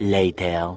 later.